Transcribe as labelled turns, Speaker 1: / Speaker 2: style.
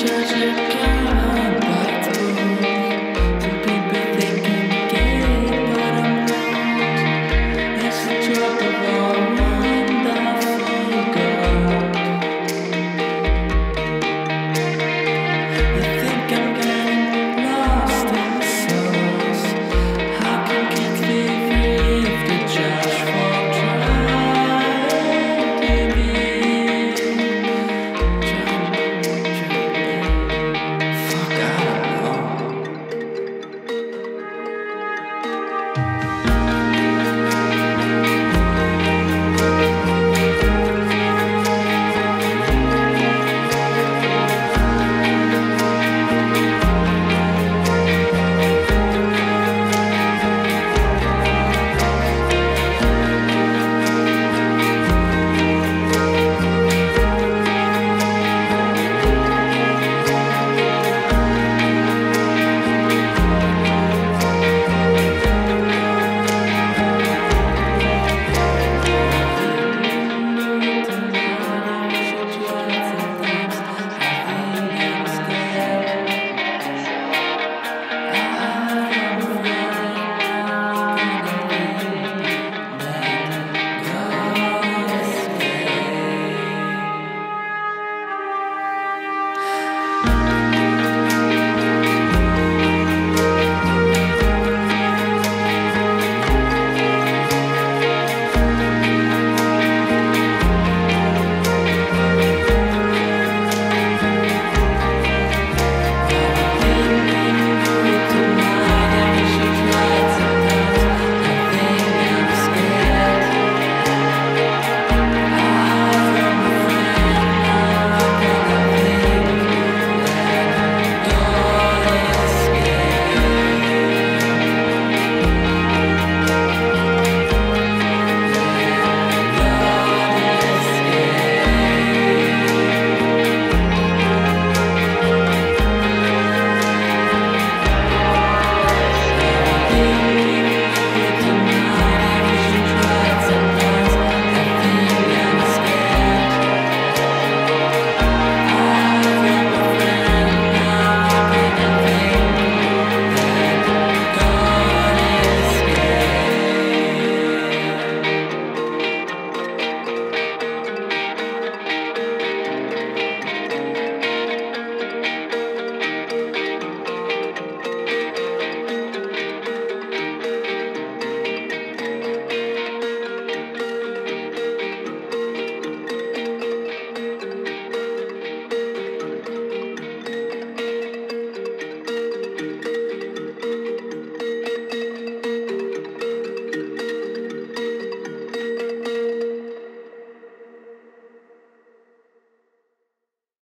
Speaker 1: judge again.